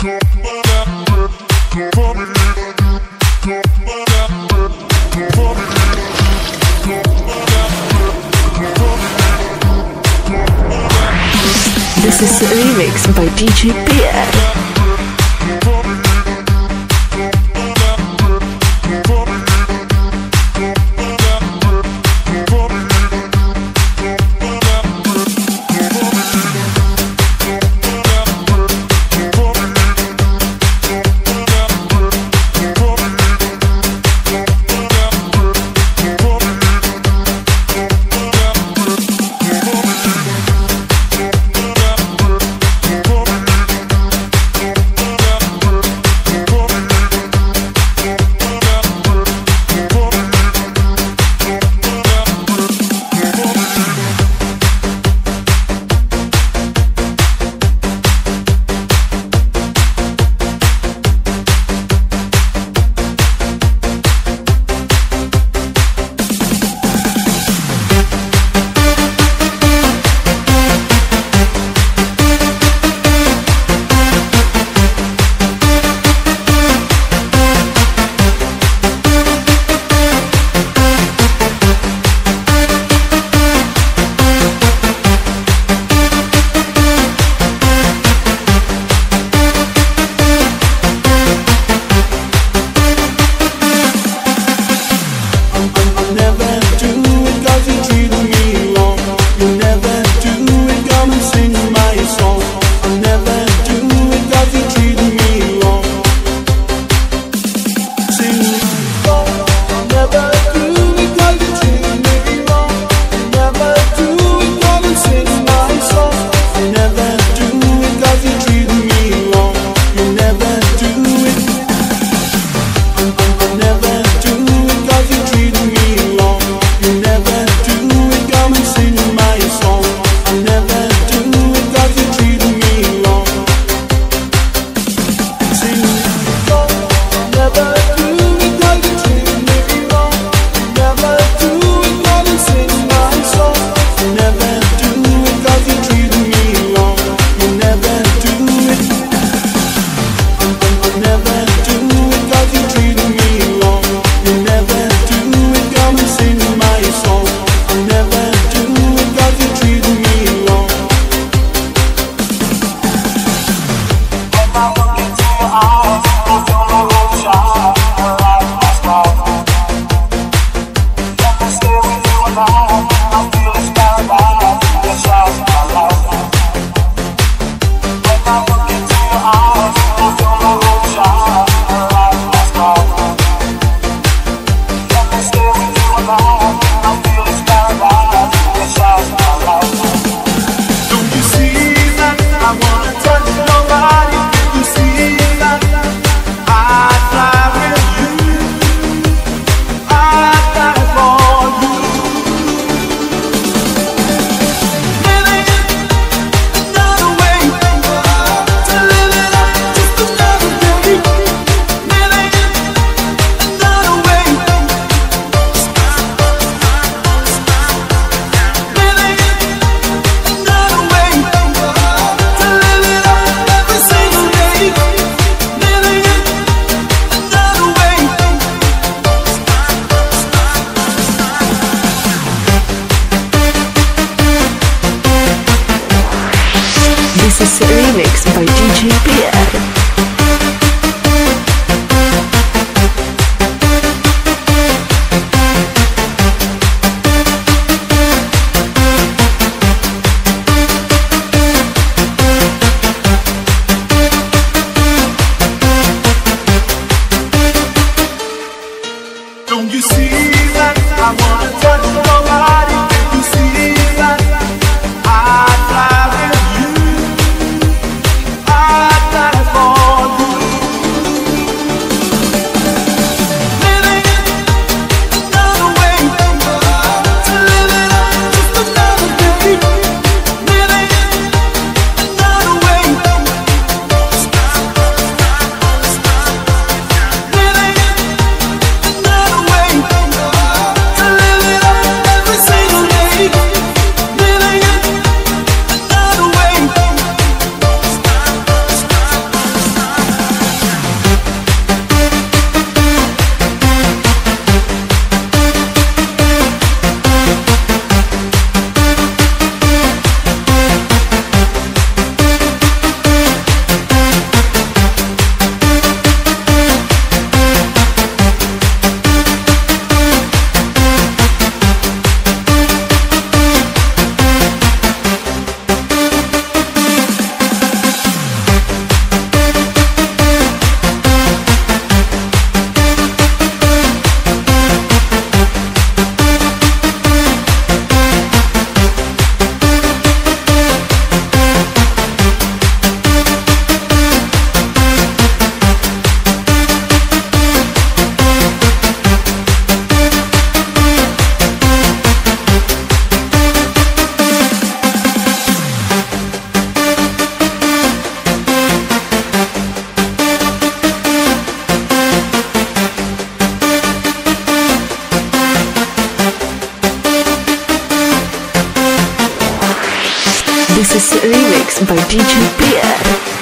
This is a remix by DJ Pierre. This is a remix by DJ Pierre.